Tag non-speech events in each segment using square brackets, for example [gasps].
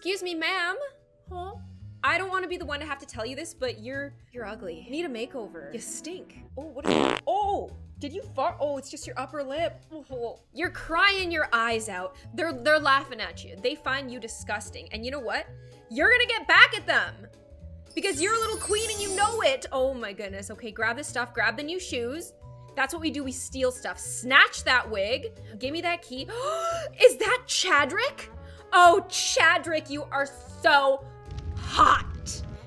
Excuse me, ma'am. Huh? I don't want to be the one to have to tell you this, but you're you're ugly. You need a makeover. You stink. Oh, what is Oh, did you fart? Oh, it's just your upper lip. Oh. You're crying your eyes out. They're they're laughing at you. They find you disgusting. And you know what? You're gonna get back at them. Because you're a little queen and you know it. Oh my goodness. Okay, grab this stuff. Grab the new shoes. That's what we do. We steal stuff. Snatch that wig. Give me that key. [gasps] Is that Chadrick? Oh, Chadrick, you are so hot.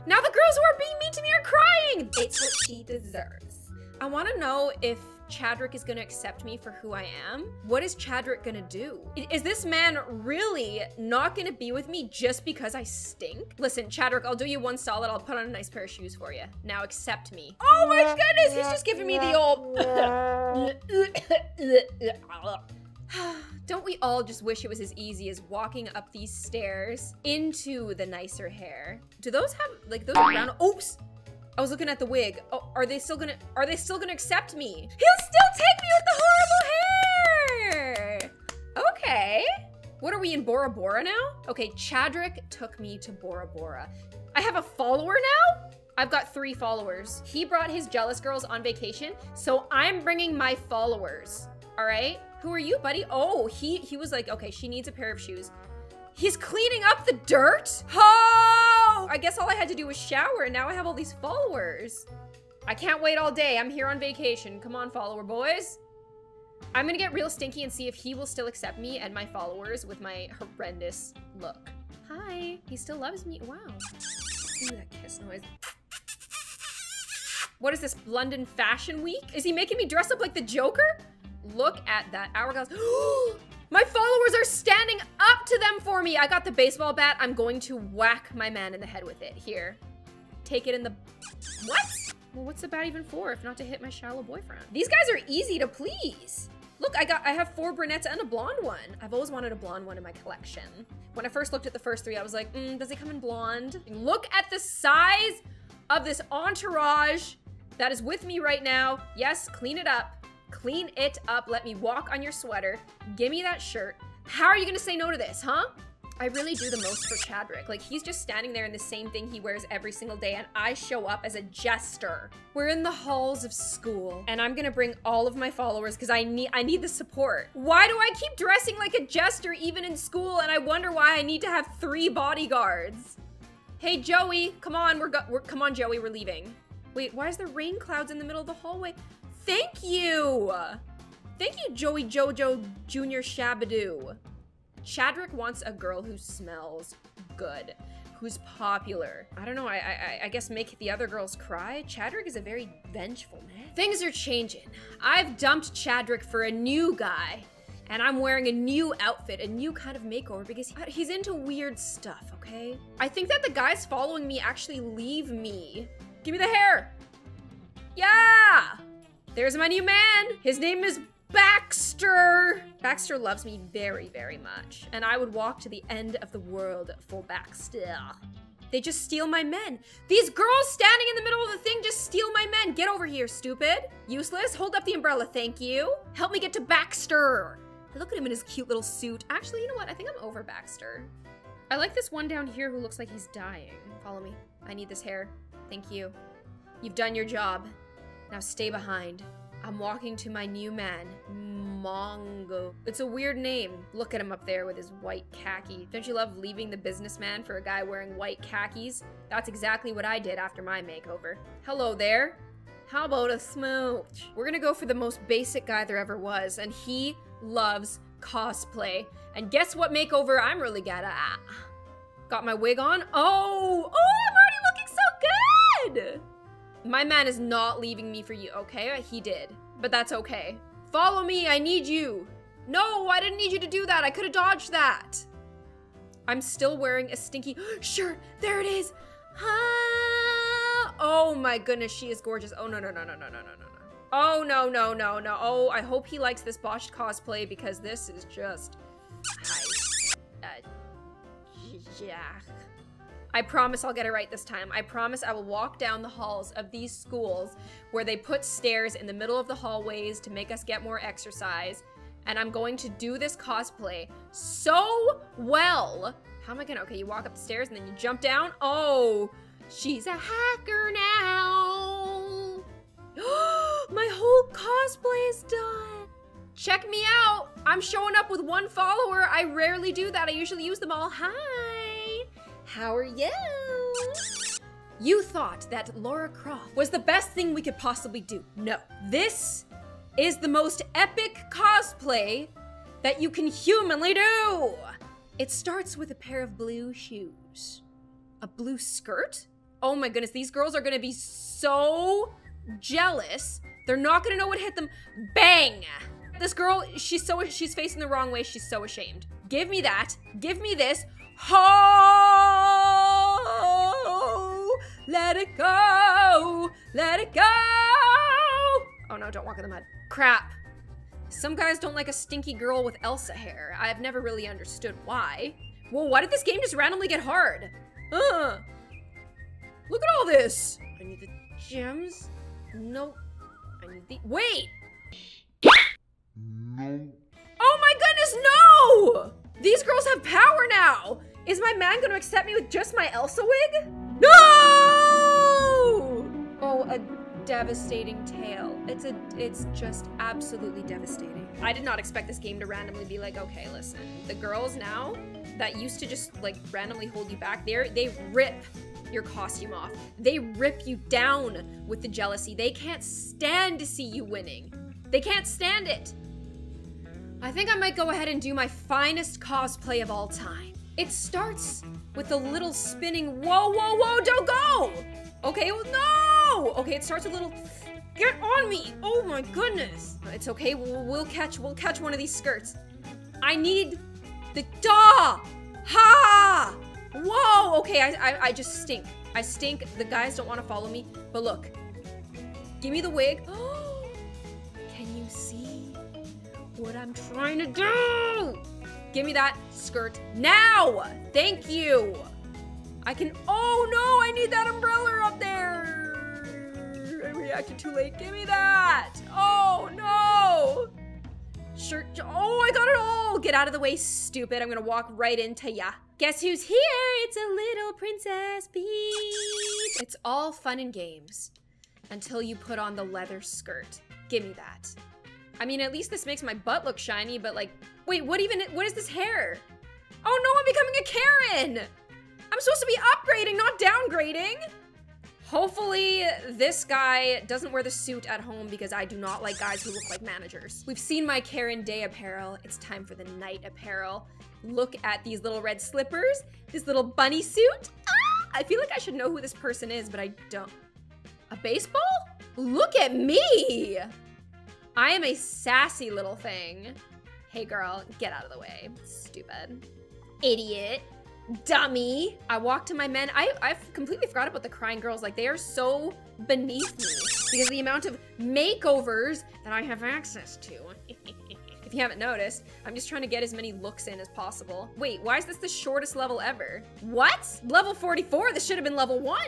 Now the girls who are being mean to me are crying. It's what she deserves. I want to know if Chadrick is gonna accept me for who I am? What is Chadrick gonna do? Is this man really not gonna be with me just because I stink? Listen, Chadrick, I'll do you one solid. I'll put on a nice pair of shoes for you. Now accept me. Oh my goodness, he's just giving me the old. [laughs] [laughs] [laughs] [sighs] Don't we all just wish it was as easy as walking up these stairs into the nicer hair? Do those have, like, those brown- Oops! I was looking at the wig. Oh, are they still gonna, are they still gonna accept me? He'll still take me with the horrible hair! Okay. What are we in Bora Bora now? Okay, Chadrick took me to Bora Bora. I have a follower now? I've got three followers. He brought his jealous girls on vacation, so I'm bringing my followers. All right? Who are you, buddy? Oh, he he was like, okay, she needs a pair of shoes. He's cleaning up the dirt? Oh! I guess all I had to do was shower and now I have all these followers. I can't wait all day. I'm here on vacation. Come on, follower boys. I'm gonna get real stinky and see if he will still accept me and my followers with my horrendous look. Hi, he still loves me. Wow. Ooh, that kiss noise. What is this, London Fashion Week? Is he making me dress up like the Joker? Look at that hourglass. [gasps] my followers are standing up to them for me. I got the baseball bat. I'm going to whack my man in the head with it. Here. Take it in the... What? Well, what's the bat even for if not to hit my shallow boyfriend? These guys are easy to please. Look, I got I have four brunettes and a blonde one. I've always wanted a blonde one in my collection. When I first looked at the first three, I was like, mm, does it come in blonde? Look at the size of this entourage that is with me right now. Yes, clean it up. Clean it up. Let me walk on your sweater. Give me that shirt. How are you gonna say no to this, huh? I really do the most for Chadrick. Like, he's just standing there in the same thing he wears every single day, and I show up as a jester. We're in the halls of school, and I'm gonna bring all of my followers because I need I need the support. Why do I keep dressing like a jester even in school, and I wonder why I need to have three bodyguards? Hey, Joey, come on, we're, go we're come on, Joey, we're leaving. Wait, why is there rain clouds in the middle of the hallway? Thank you! Thank you, Joey Jojo Jr. Shabadoo. Chadrick wants a girl who smells good, who's popular. I don't know, I, I, I guess make the other girls cry? Chadrick is a very vengeful man. Things are changing. I've dumped Chadrick for a new guy, and I'm wearing a new outfit, a new kind of makeover because he's into weird stuff, okay? I think that the guys following me actually leave me. Give me the hair! Yeah! There's my new man. His name is Baxter. Baxter loves me very, very much. And I would walk to the end of the world for Baxter. They just steal my men. These girls standing in the middle of the thing just steal my men. Get over here, stupid. Useless. Hold up the umbrella, thank you. Help me get to Baxter. I Look at him in his cute little suit. Actually, you know what? I think I'm over Baxter. I like this one down here who looks like he's dying. Follow me. I need this hair. Thank you. You've done your job. Now stay behind. I'm walking to my new man, Mongo. It's a weird name. Look at him up there with his white khaki. Don't you love leaving the businessman for a guy wearing white khakis? That's exactly what I did after my makeover. Hello there. How about a smooch? We're gonna go for the most basic guy there ever was, and he loves cosplay. And guess what makeover I'm really good at? Got my wig on? Oh! Oh, I'm already looking so good! My man is not leaving me for you, okay? He did, but that's okay. Follow me, I need you. No, I didn't need you to do that. I could have dodged that. I'm still wearing a stinky [gasps] shirt. There it is. Ah, oh my goodness, she is gorgeous. Oh no, no, no, no, no, no, no, no. Oh no, no, no, no. Oh, I hope he likes this botched cosplay because this is just... [sighs] Uh, yeah. I promise I'll get it right this time. I promise I will walk down the halls of these schools where they put stairs in the middle of the hallways to make us get more exercise. And I'm going to do this cosplay so well How am I gonna? Okay, you walk up the stairs and then you jump down. Oh, she's a hacker now. [gasps] My whole cosplay is done. Check me out. I'm showing up with one follower. I rarely do that. I usually use them all. Hi. How are you? You thought that Lara Croft was the best thing we could possibly do. No. This is the most epic cosplay that you can humanly do. It starts with a pair of blue shoes. A blue skirt? Oh my goodness, these girls are gonna be so jealous. They're not gonna know what hit them. Bang! This girl, she's so she's facing the wrong way. She's so ashamed. Give me that. Give me this. Ho! Let it go. Let it go. Oh no, don't walk in the mud. Crap. Some guys don't like a stinky girl with Elsa hair. I've never really understood why. Well, why did this game just randomly get hard? Uh. Look at all this. I need the gems. Nope. I need the- Wait! Is my man gonna accept me with just my Elsa wig? No! Oh, a devastating tale. It's a it's just absolutely devastating. I did not expect this game to randomly be like, okay, listen, the girls now that used to just like randomly hold you back, they they rip your costume off. They rip you down with the jealousy. They can't stand to see you winning. They can't stand it. I think I might go ahead and do my finest cosplay of all time. It starts with a little spinning, whoa, whoa, whoa, don't go! Okay, no! Okay, it starts a little, get on me! Oh my goodness! It's okay, we'll, we'll catch, we'll catch one of these skirts. I need the, da! Ha! Whoa, okay, I, I, I just stink. I stink, the guys don't want to follow me, but look. Give me the wig. [gasps] Can you see what I'm trying to do? Give me that skirt now! Thank you! I can- Oh no, I need that umbrella up there! I reacted too late. Give me that! Oh no! Shirt- Oh, I got it all! Get out of the way, stupid. I'm gonna walk right into ya. Guess who's here? It's a little Princess Peach! It's all fun and games until you put on the leather skirt. Give me that. I mean, at least this makes my butt look shiny, but like, wait, what even, what is this hair? Oh no, I'm becoming a Karen! I'm supposed to be upgrading, not downgrading! Hopefully, this guy doesn't wear the suit at home because I do not like guys who look like managers. We've seen my Karen Day apparel. It's time for the night apparel. Look at these little red slippers, this little bunny suit. Ah, I feel like I should know who this person is, but I don't. A baseball? Look at me! I am a sassy little thing. Hey girl, get out of the way. Stupid. Idiot. Dummy. I walk to my men. I, I've completely forgot about the crying girls. Like, they are so beneath me because of the amount of makeovers that I have access to. [laughs] if you haven't noticed, I'm just trying to get as many looks in as possible. Wait, why is this the shortest level ever? What? Level 44? This should have been level 1.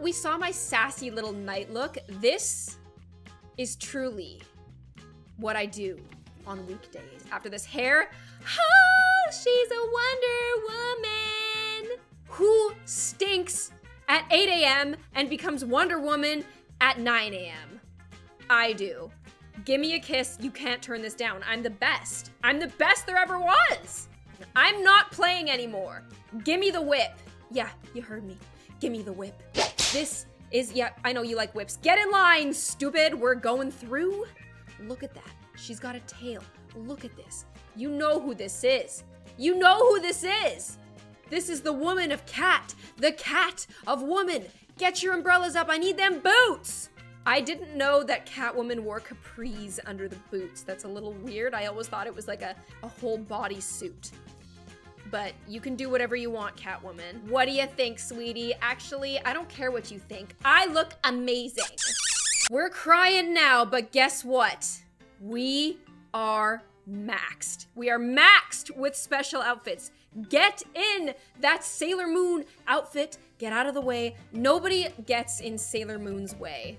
We saw my sassy little night look. This is truly what I do on weekdays. After this hair, oh, she's a Wonder Woman who stinks at 8 a.m. and becomes Wonder Woman at 9 a.m. I do. Give me a kiss. You can't turn this down. I'm the best. I'm the best there ever was. I'm not playing anymore. Give me the whip. Yeah, you heard me. Give me the whip. This is, yeah, I know you like whips. Get in line, stupid. We're going through. Look at that. She's got a tail. Look at this. You know who this is. You know who this is. This is the woman of cat. The cat of woman. Get your umbrellas up. I need them boots. I didn't know that Catwoman wore capris under the boots. That's a little weird. I always thought it was like a, a whole body suit. But you can do whatever you want, Catwoman. What do you think, sweetie? Actually, I don't care what you think. I look amazing. We're crying now, but guess what? We are maxed. We are maxed with special outfits. Get in that Sailor Moon outfit. Get out of the way. Nobody gets in Sailor Moon's way.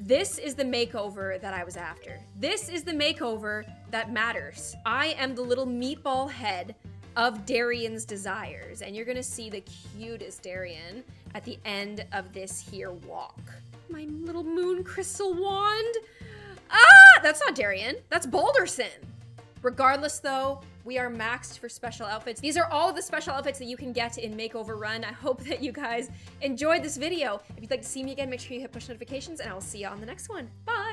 This is the makeover that I was after. This is the makeover that matters. I am the little meatball head of Darien's desires. And you're gonna see the cutest Darian at the end of this here walk. My little moon crystal wand. Ah, that's not Darien. That's Balderson. Regardless, though, we are maxed for special outfits. These are all the special outfits that you can get in Makeover Run. I hope that you guys enjoyed this video. If you'd like to see me again, make sure you hit push notifications, and I will see you on the next one. Bye!